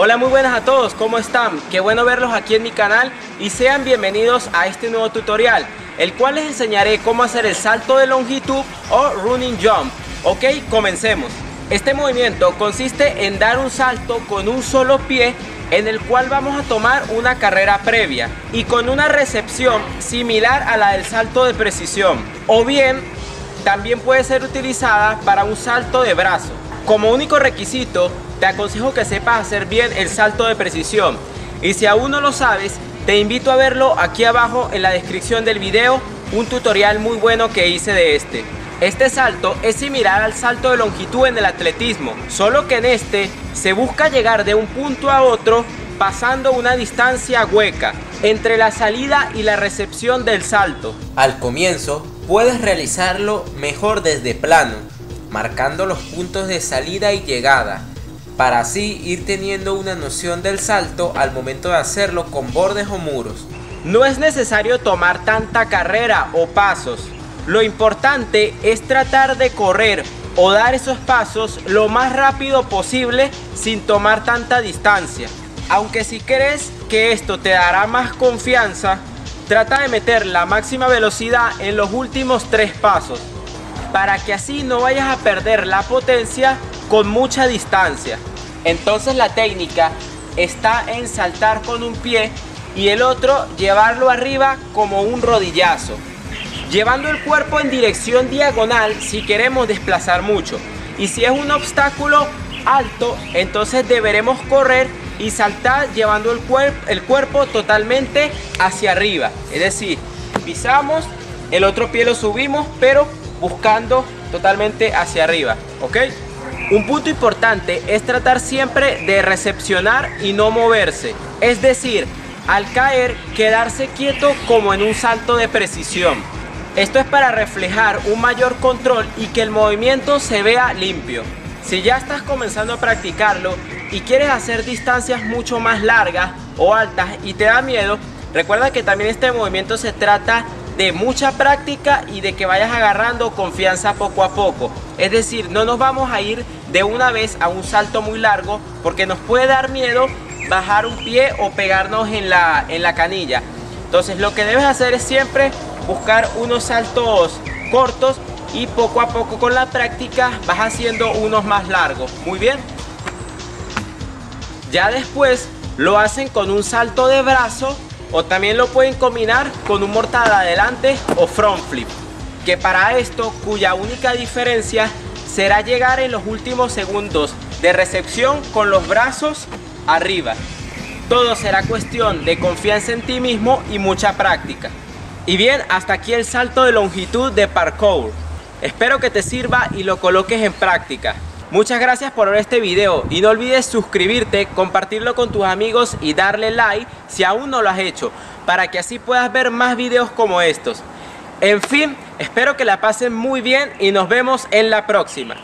Hola, muy buenas a todos, ¿cómo están? Qué bueno verlos aquí en mi canal y sean bienvenidos a este nuevo tutorial, el cual les enseñaré cómo hacer el salto de longitud o running jump. Ok, comencemos. Este movimiento consiste en dar un salto con un solo pie en el cual vamos a tomar una carrera previa y con una recepción similar a la del salto de precisión o bien también puede ser utilizada para un salto de brazo. Como único requisito te aconsejo que sepas hacer bien el salto de precisión y si aún no lo sabes te invito a verlo aquí abajo en la descripción del video un tutorial muy bueno que hice de este. Este salto es similar al salto de longitud en el atletismo, solo que en este se busca llegar de un punto a otro pasando una distancia hueca entre la salida y la recepción del salto. Al comienzo puedes realizarlo mejor desde plano, marcando los puntos de salida y llegada, para así ir teniendo una noción del salto al momento de hacerlo con bordes o muros. No es necesario tomar tanta carrera o pasos, lo importante es tratar de correr o dar esos pasos lo más rápido posible sin tomar tanta distancia. Aunque si crees que esto te dará más confianza, trata de meter la máxima velocidad en los últimos tres pasos, para que así no vayas a perder la potencia con mucha distancia. Entonces la técnica está en saltar con un pie y el otro llevarlo arriba como un rodillazo llevando el cuerpo en dirección diagonal si queremos desplazar mucho. Y si es un obstáculo alto, entonces deberemos correr y saltar llevando el, el cuerpo totalmente hacia arriba. Es decir, pisamos, el otro pie lo subimos, pero buscando totalmente hacia arriba. ¿Ok? Un punto importante es tratar siempre de recepcionar y no moverse. Es decir, al caer, quedarse quieto como en un salto de precisión. Esto es para reflejar un mayor control y que el movimiento se vea limpio. Si ya estás comenzando a practicarlo y quieres hacer distancias mucho más largas o altas y te da miedo, recuerda que también este movimiento se trata de mucha práctica y de que vayas agarrando confianza poco a poco. Es decir, no nos vamos a ir de una vez a un salto muy largo porque nos puede dar miedo bajar un pie o pegarnos en la, en la canilla. Entonces lo que debes hacer es siempre buscar unos saltos cortos y poco a poco con la práctica vas haciendo unos más largos. Muy bien. Ya después lo hacen con un salto de brazo o también lo pueden combinar con un mortal adelante o front flip. Que para esto cuya única diferencia será llegar en los últimos segundos de recepción con los brazos arriba. Todo será cuestión de confianza en ti mismo y mucha práctica. Y bien, hasta aquí el salto de longitud de parkour. Espero que te sirva y lo coloques en práctica. Muchas gracias por ver este video y no olvides suscribirte, compartirlo con tus amigos y darle like si aún no lo has hecho, para que así puedas ver más videos como estos. En fin, espero que la pasen muy bien y nos vemos en la próxima.